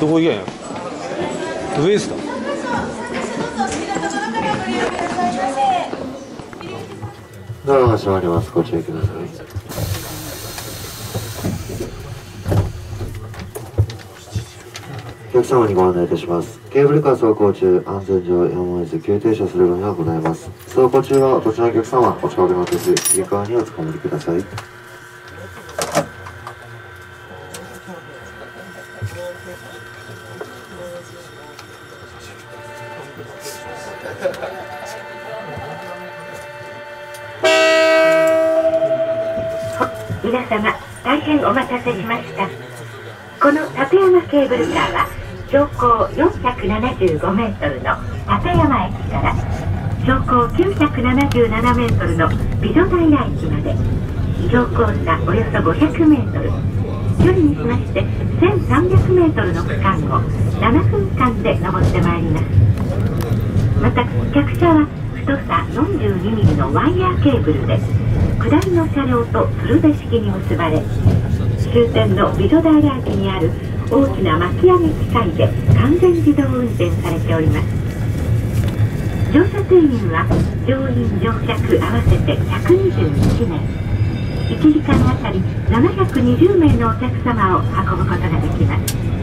どこ行けん上ですかドアが閉まります。ご注意ください。お客様にご案内いたします。ケーブルカー走行中安全上やむを得ず急停車する場合がございます。走行中はお土地のお客様お近くの手す切り替えにおつかまりください。皆様大変お待たせしました。この立山ケーブルカーは標高475メートルの立山駅から標高977メートルの美女平駅まで標高差およそ500メートル距離にしまして1300メートルの区間を7分間で登ってまいりますまた客車は太さ42ミリのワイヤーケーブルで下りの車両と鶴瓶式に結ばれ終点の美女平駅にある大きな巻き上げ機械で完全自動運転されております。乗車定員は乗員乗客合わせて121名。1時間あたり720名のお客様を運ぶことができます。